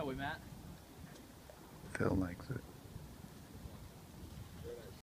That we, Matt. Phil likes it.